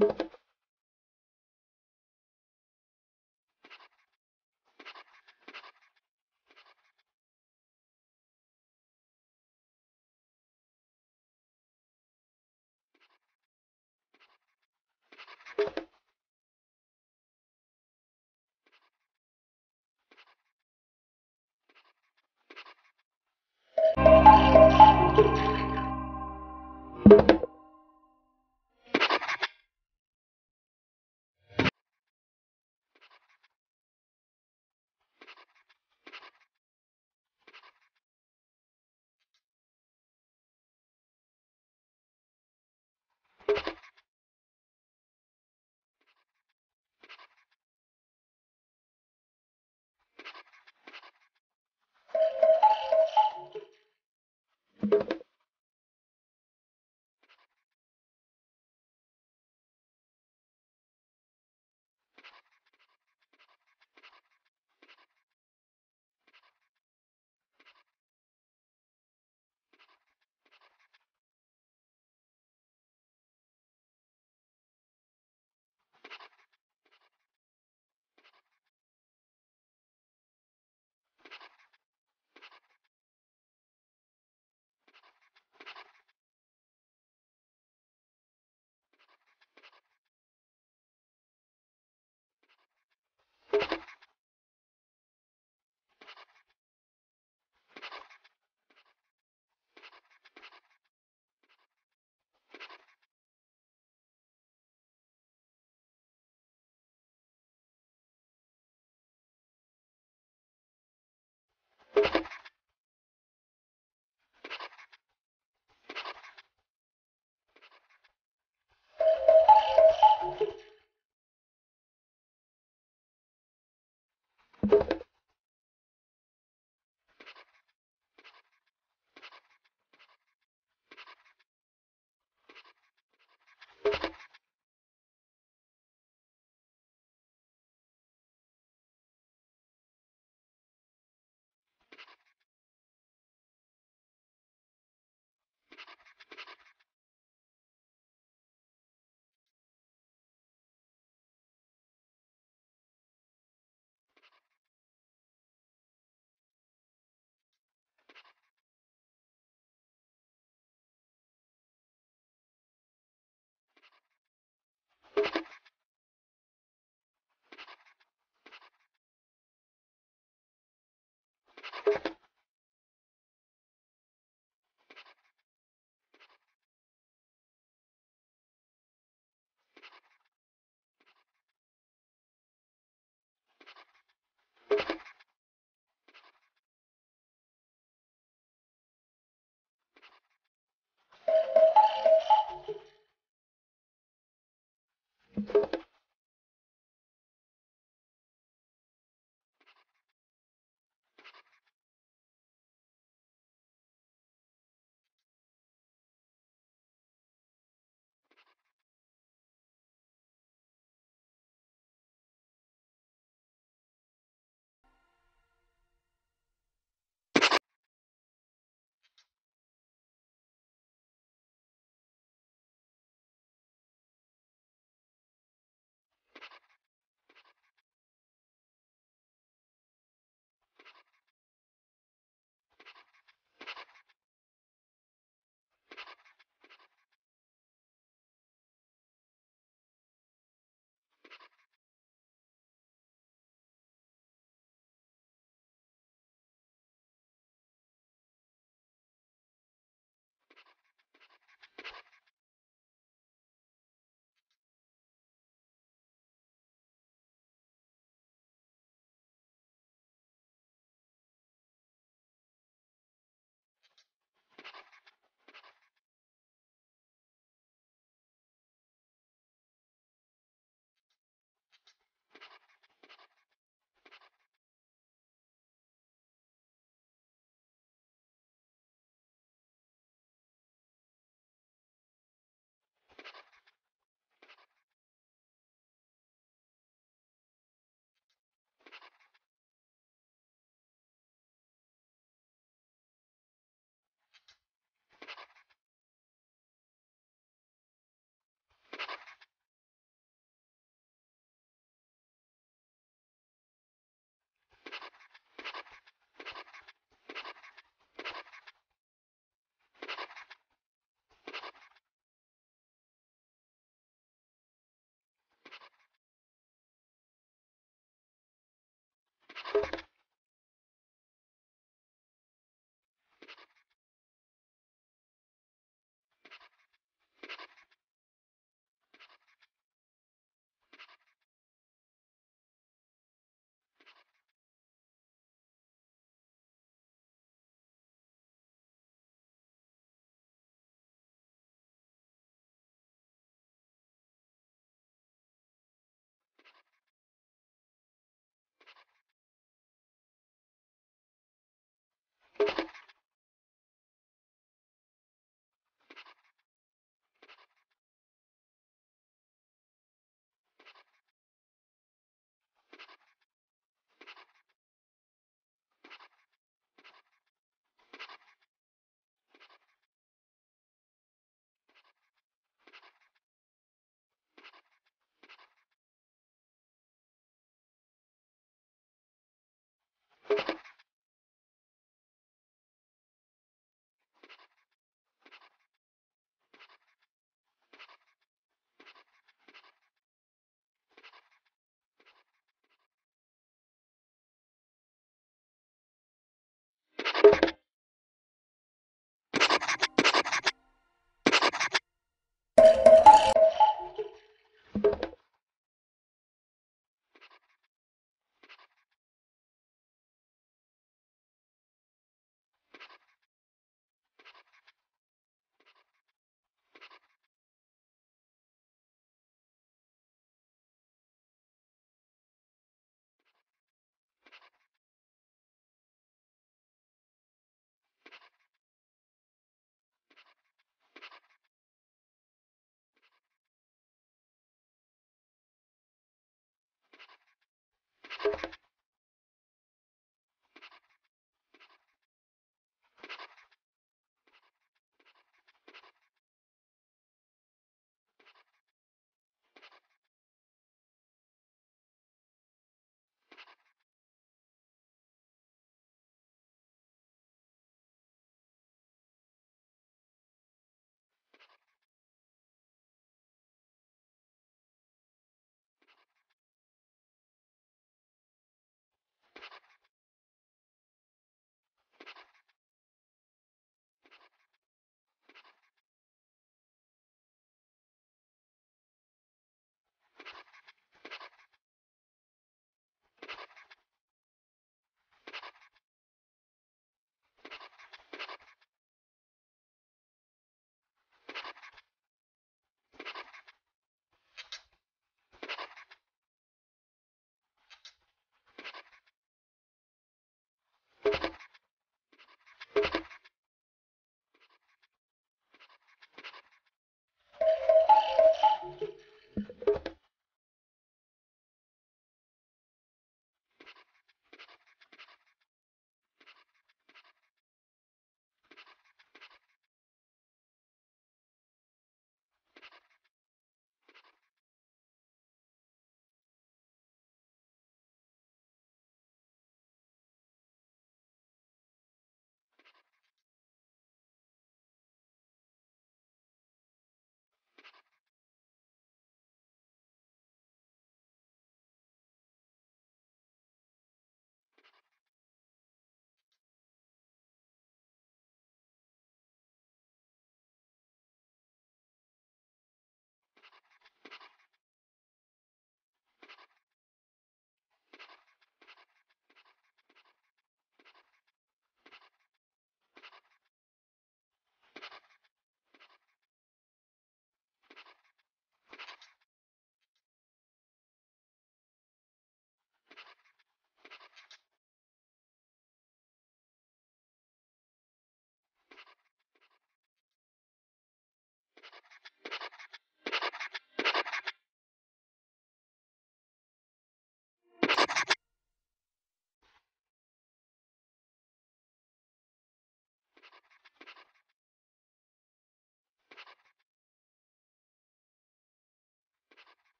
you